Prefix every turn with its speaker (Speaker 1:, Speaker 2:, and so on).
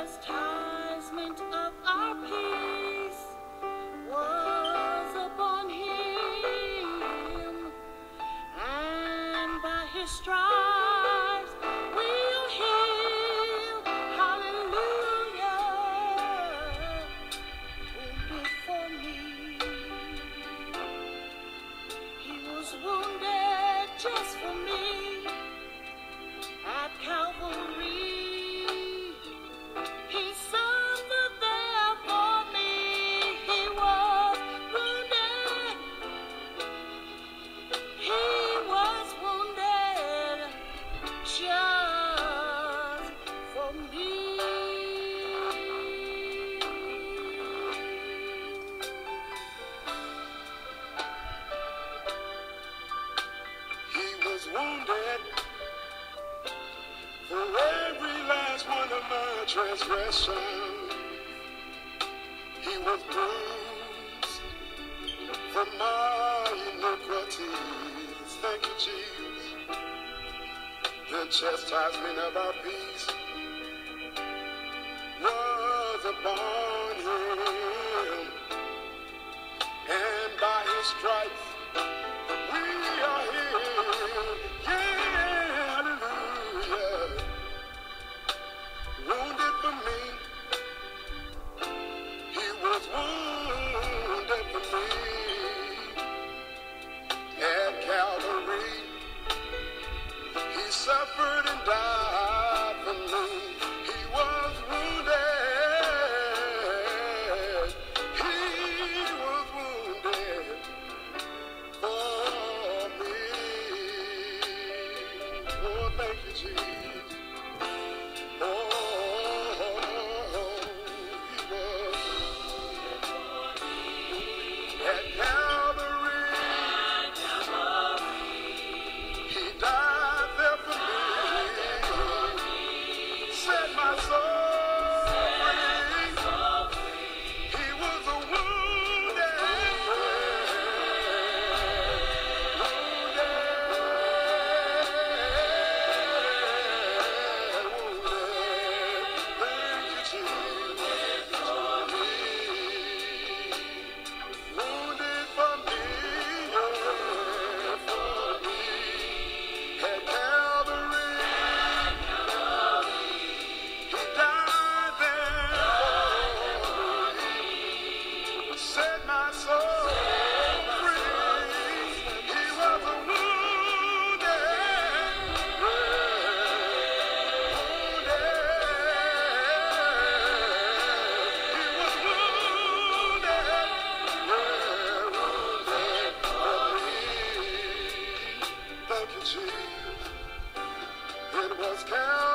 Speaker 1: chastisement of our peace. Was upon him, and by his stripes wounded for
Speaker 2: every last one of my transgressions. He was bruised for my iniquities. Thank you, Jesus. The chastisement of our peace stripes disease. I could dream. It was countless.